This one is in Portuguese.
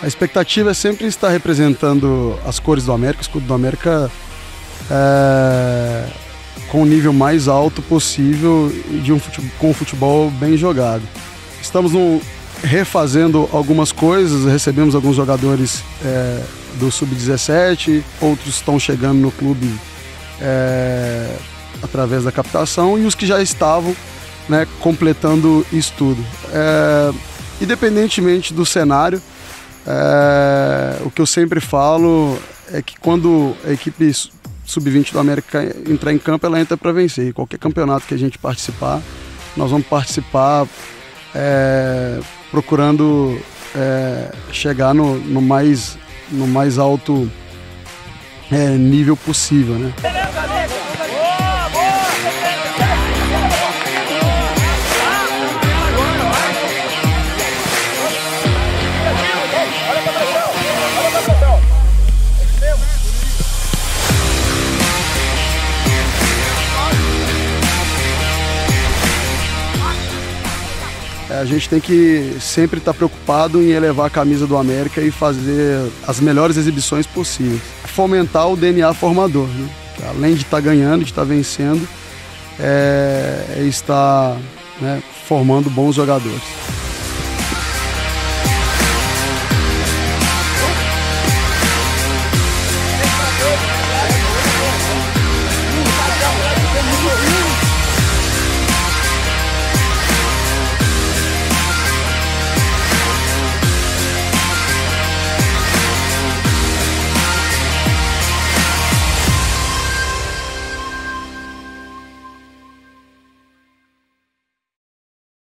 A expectativa é sempre estar representando as cores do América, o escudo do América é, com o nível mais alto possível e um futebol, com um futebol bem jogado. Estamos no, refazendo algumas coisas, recebemos alguns jogadores é, do Sub-17, outros estão chegando no clube é, através da captação e os que já estavam né, completando isso tudo. É, independentemente do cenário, é, o que eu sempre falo é que quando a equipe sub-20 do América entrar em campo, ela entra para vencer. qualquer campeonato que a gente participar, nós vamos participar é, procurando é, chegar no, no, mais, no mais alto é, nível possível. Né? A gente tem que sempre estar tá preocupado em elevar a camisa do América e fazer as melhores exibições possíveis. Fomentar o DNA formador, né? além de estar tá ganhando, de estar tá vencendo, é, é estar né, formando bons jogadores.